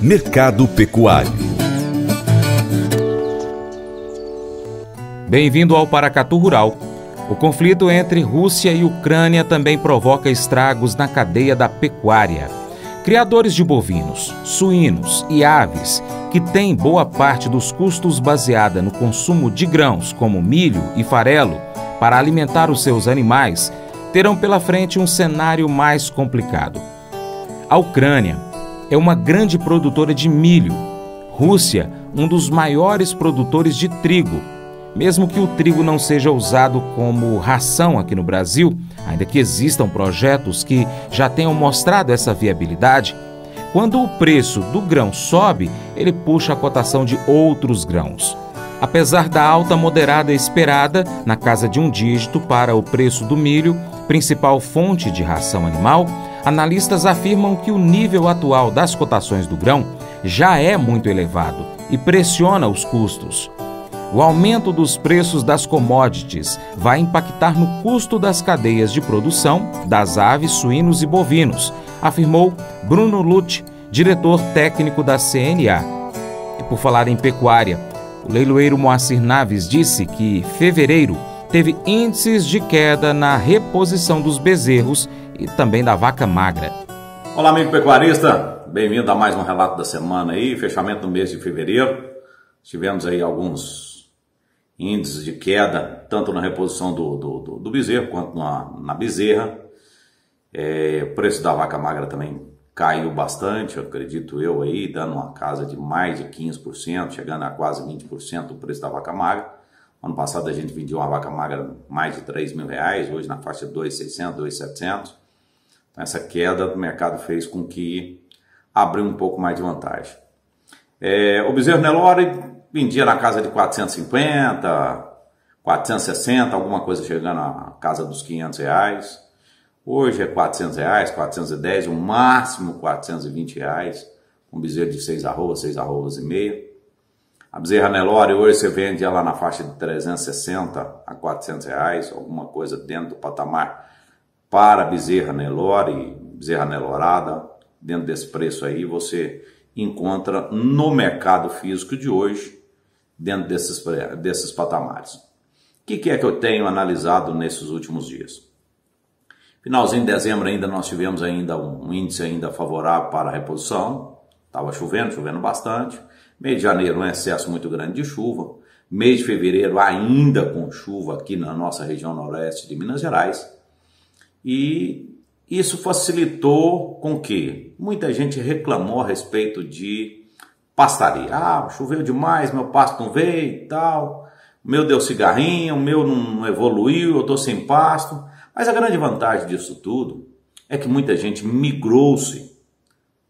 Mercado Pecuário Bem-vindo ao Paracatu Rural. O conflito entre Rússia e Ucrânia também provoca estragos na cadeia da pecuária. Criadores de bovinos, suínos e aves, que têm boa parte dos custos baseada no consumo de grãos como milho e farelo para alimentar os seus animais, terão pela frente um cenário mais complicado. A Ucrânia é uma grande produtora de milho. Rússia, um dos maiores produtores de trigo. Mesmo que o trigo não seja usado como ração aqui no Brasil, ainda que existam projetos que já tenham mostrado essa viabilidade, quando o preço do grão sobe, ele puxa a cotação de outros grãos. Apesar da alta moderada esperada, na casa de um dígito, para o preço do milho, principal fonte de ração animal, analistas afirmam que o nível atual das cotações do grão já é muito elevado e pressiona os custos. O aumento dos preços das commodities vai impactar no custo das cadeias de produção das aves, suínos e bovinos, afirmou Bruno Lute, diretor técnico da CNA. E por falar em pecuária, o leiloeiro Moacir Naves disse que fevereiro teve índices de queda na reposição dos bezerros e também da vaca magra. Olá, amigo pecuarista, bem-vindo a mais um relato da semana aí, fechamento do mês de fevereiro. Tivemos aí alguns índices de queda, tanto na reposição do, do, do, do bezerro quanto na, na bezerra. É, o preço da vaca magra também caiu bastante, acredito eu aí, dando uma casa de mais de 15%, chegando a quase 20% do preço da vaca magra. Ano passado a gente vendia uma vaca magra mais de 3 mil reais, hoje na faixa de 2,600, 2,700. Essa queda do mercado fez com que abriu um pouco mais de vantagem. É, o bezerro Nelore vendia na casa de 450, 460, alguma coisa chegando à casa dos 500 reais. Hoje é 400 reais, 410, o máximo 420 reais. Um bezerro de 6 arrobas, 6 arrobas e meia. A bezerra Nelore hoje você vende ela na faixa de 360 a 400 reais, alguma coisa dentro do patamar para bezerra Nelore, bezerra Nelorada. Dentro desse preço aí você encontra no mercado físico de hoje, dentro desses, desses patamares. O que, que é que eu tenho analisado nesses últimos dias? Finalzinho de dezembro ainda nós tivemos ainda um índice ainda favorável para a reposição. Estava chovendo, chovendo bastante. Mês de janeiro um excesso muito grande de chuva. Mês de fevereiro ainda com chuva aqui na nossa região noroeste de Minas Gerais. E isso facilitou com que muita gente reclamou a respeito de pastaria. Ah, choveu demais, meu pasto não veio e tal. O meu deu cigarrinho, o meu não evoluiu, eu estou sem pasto. Mas a grande vantagem disso tudo é que muita gente migrou-se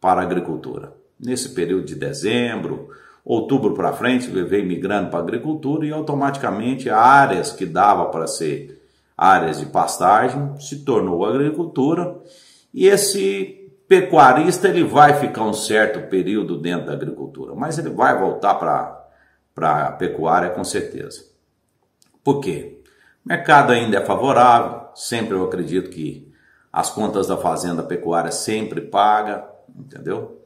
para a agricultura. Nesse período de dezembro, outubro para frente, veio migrando para a agricultura e automaticamente áreas que dava para ser áreas de pastagem se tornou agricultura e esse pecuarista ele vai ficar um certo período dentro da agricultura, mas ele vai voltar para a pecuária com certeza. Por quê? O mercado ainda é favorável, sempre eu acredito que as contas da fazenda pecuária sempre paga, entendeu?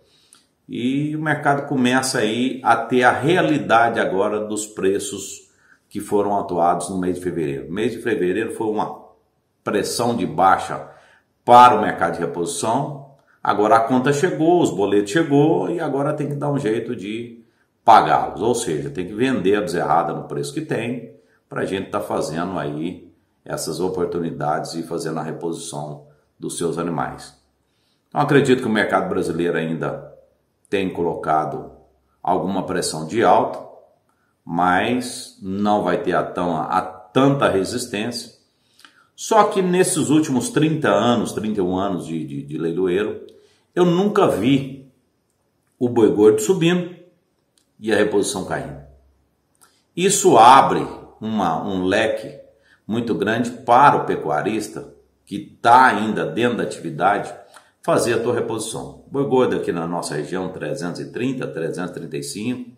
E o mercado começa aí a ter a realidade agora dos preços que foram atuados no mês de fevereiro. O mês de fevereiro foi uma pressão de baixa para o mercado de reposição. Agora a conta chegou, os boletos chegou e agora tem que dar um jeito de pagá-los, ou seja, tem que vender a bezerrada no preço que tem para a gente estar tá fazendo aí essas oportunidades e fazendo a reposição dos seus animais. Então acredito que o mercado brasileiro ainda tem colocado alguma pressão de alta, mas não vai ter a, tão, a tanta resistência. Só que nesses últimos 30 anos, 31 anos de, de, de leiloeiro, eu nunca vi o boi gordo subindo e a reposição caindo. Isso abre uma, um leque muito grande para o pecuarista que está ainda dentro da atividade fazer a tua reposição. Boi gordo aqui na nossa região 330, 335,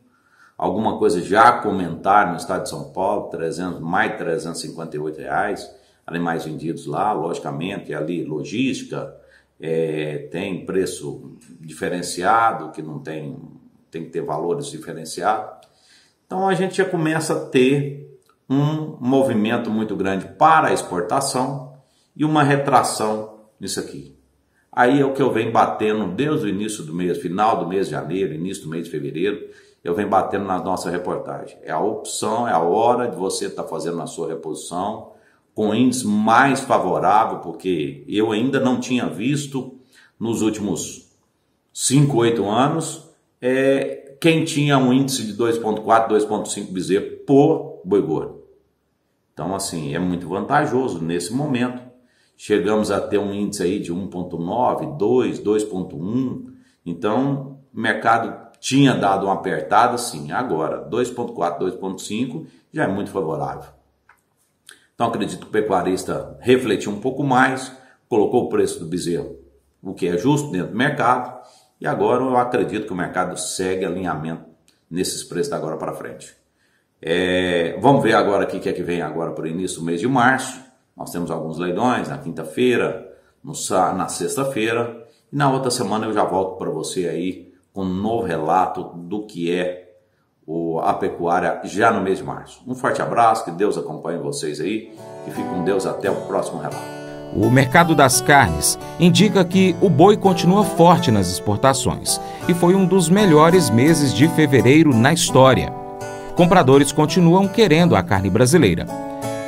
alguma coisa já comentar no estado de São Paulo, 300, mais de 358 reais, animais vendidos lá, logicamente, ali logística, é, tem preço diferenciado, que não tem, tem que ter valores diferenciados. Então a gente já começa a ter um movimento muito grande para a exportação e uma retração nisso aqui. Aí é o que eu venho batendo desde o início do mês, final do mês de janeiro, início do mês de fevereiro, eu venho batendo na nossa reportagem. É a opção, é a hora de você estar tá fazendo a sua reposição com índice mais favorável, porque eu ainda não tinha visto nos últimos 5, 8 anos é, quem tinha um índice de 2,4, 2,5 bezerro por boi gordo. Então, assim, é muito vantajoso nesse momento. Chegamos a ter um índice aí de 1,9, 2, 2,1. Então, mercado tinha dado uma apertada, sim. Agora, 2,4, 2,5 já é muito favorável. Então, acredito que o pecuarista refletiu um pouco mais, colocou o preço do bezerro, o que é justo dentro do mercado, e agora eu acredito que o mercado segue alinhamento nesses preços da agora para frente. É, vamos ver agora o que é que vem agora para o início do mês de março. Nós temos alguns leilões na quinta-feira, na sexta-feira, e na outra semana eu já volto para você aí com um novo relato do que é a pecuária já no mês de março. Um forte abraço, que Deus acompanhe vocês aí e fique com Deus até o próximo relato. O mercado das carnes indica que o boi continua forte nas exportações e foi um dos melhores meses de fevereiro na história. Compradores continuam querendo a carne brasileira.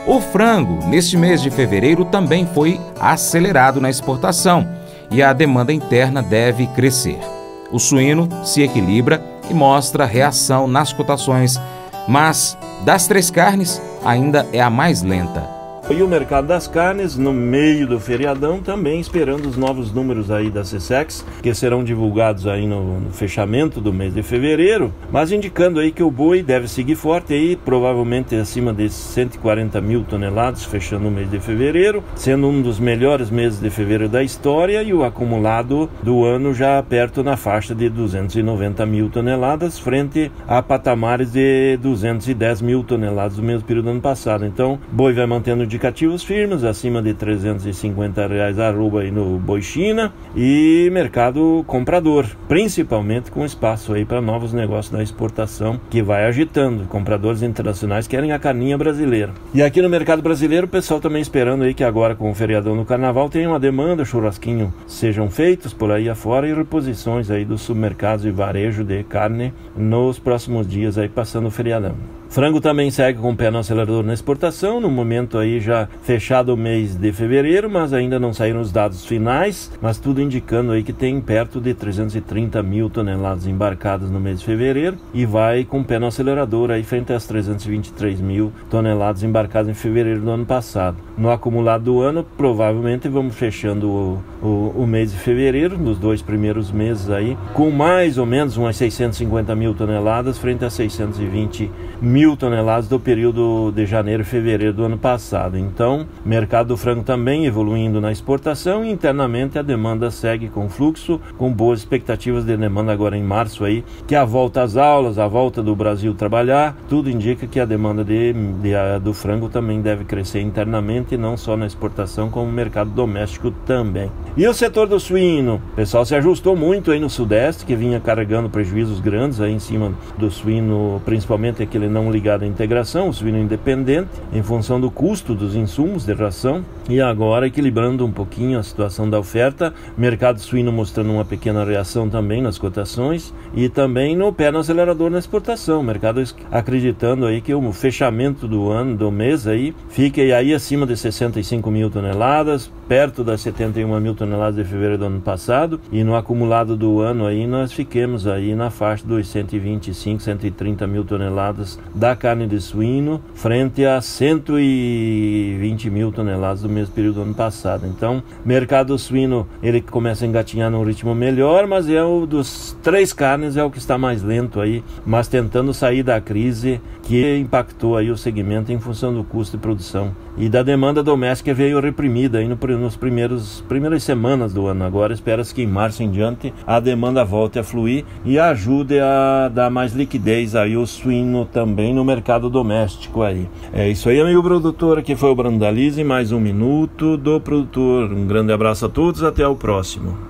O frango, neste mês de fevereiro, também foi acelerado na exportação e a demanda interna deve crescer. O suíno se equilibra e mostra reação nas cotações, mas das três carnes ainda é a mais lenta. E o mercado das carnes, no meio do feriadão, também esperando os novos números aí da CSEX, que serão divulgados aí no, no, fechamento do mês de fevereiro, mas indicando aí que o boi deve seguir forte aí, provavelmente acima de 140 mil toneladas, fechando o mês de fevereiro, sendo um dos melhores meses de fevereiro da história e o acumulado do ano já perto na faixa de 290 mil toneladas, frente a patamares de 210 mil toneladas do mesmo período do ano passado. Então, boi vai mantendo de indicativos firmes, acima de 350 reais arroba no Boi China e mercado comprador, principalmente com espaço aí para novos negócios da exportação que vai agitando. Compradores internacionais querem a carninha brasileira. E aqui no mercado brasileiro, o pessoal também esperando aí que agora com o feriadão no carnaval tenha uma demanda, churrasquinho sejam feitos por aí afora e reposições aí dos supermercados e varejo de carne nos próximos dias aí passando o feriadão. Frango também segue com o pé no acelerador na exportação, no momento aí já fechado o mês de fevereiro, mas ainda não saíram os dados finais, mas tudo indicando aí que tem perto de 330 mil toneladas embarcadas no mês de fevereiro e vai com o pé no acelerador aí frente às 323 mil toneladas embarcadas em fevereiro do ano passado. No acumulado do ano, provavelmente vamos fechando o, o, o mês de fevereiro, nos dois primeiros meses aí, com mais ou menos umas 650 mil toneladas frente a 620 mil mil toneladas do período de janeiro e fevereiro do ano passado. Então, mercado do frango também evoluindo na exportação e internamente a demanda segue com fluxo, com boas expectativas de demanda agora em março aí, que a volta às aulas, a volta do Brasil trabalhar, tudo indica que a demanda de, de a, do frango também deve crescer internamente, não só na exportação, como no mercado doméstico também. E o setor do suíno? O pessoal se ajustou muito aí no sudeste, que vinha carregando prejuízos grandes aí em cima do suíno, principalmente aquele não ligado à integração, o suíno independente, em função do custo dos insumos de ração, e agora equilibrando um pouquinho a situação da oferta, mercado suíno mostrando uma pequena reação também nas cotações e também no pé no acelerador na exportação, mercado acreditando aí que o fechamento do ano, do mês aí, fique aí acima de 65 mil toneladas, perto das 71 mil toneladas de fevereiro do ano passado, e no acumulado do ano aí nós fiquemos aí na faixa dos 125, 130 mil toneladas da carne de suíno frente a 120 mil toneladas do mesmo período do ano passado. Então, mercado suíno ele começa a engatinhar num ritmo melhor, mas é o dos três carnes é o que está mais lento aí, mas tentando sair da crise que impactou aí o segmento em função do custo de produção e da demanda doméstica veio reprimida aí no, nos primeiros primeiras semanas do ano. Agora espera-se que em março em diante a demanda volte a fluir e ajude a dar mais liquidez aí o suíno também no mercado doméstico aí. É isso aí, amigo produtor, aqui foi o Brandalize, mais um minuto do produtor. Um grande abraço a todos, até o próximo.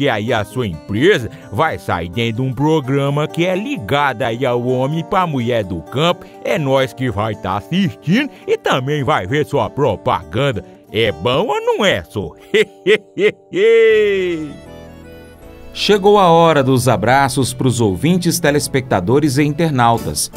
aí a sua empresa vai sair dentro de um programa que é ligado aí ao homem para mulher do campo. É nós que vai estar tá assistindo e também vai ver sua propaganda. É bom ou não é, só? Chegou a hora dos abraços para os ouvintes, telespectadores e internautas.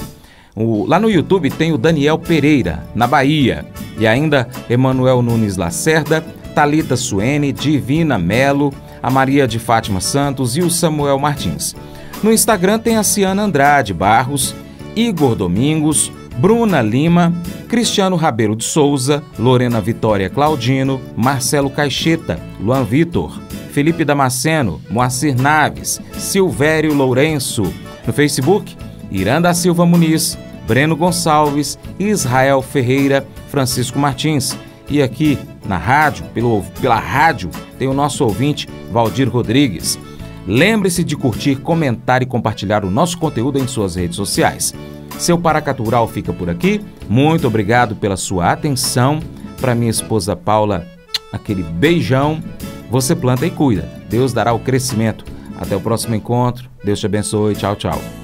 O, lá no YouTube tem o Daniel Pereira, na Bahia, e ainda Emanuel Nunes Lacerda, Talita Suene, Divina Melo, a Maria de Fátima Santos e o Samuel Martins. No Instagram tem a Ciana Andrade Barros, Igor Domingos, Bruna Lima, Cristiano Rabelo de Souza, Lorena Vitória Claudino, Marcelo Caixeta, Luan Vitor, Felipe Damasceno, Moacir Naves, Silvério Lourenço. No Facebook, Iranda Silva Muniz, Breno Gonçalves, Israel Ferreira, Francisco Martins. E aqui na rádio, pelo, pela rádio, tem o nosso ouvinte Valdir Rodrigues. Lembre-se de curtir, comentar e compartilhar o nosso conteúdo em suas redes sociais. Seu Paracatural fica por aqui. Muito obrigado pela sua atenção. Para minha esposa Paula, aquele beijão. Você planta e cuida. Deus dará o crescimento. Até o próximo encontro. Deus te abençoe. Tchau, tchau.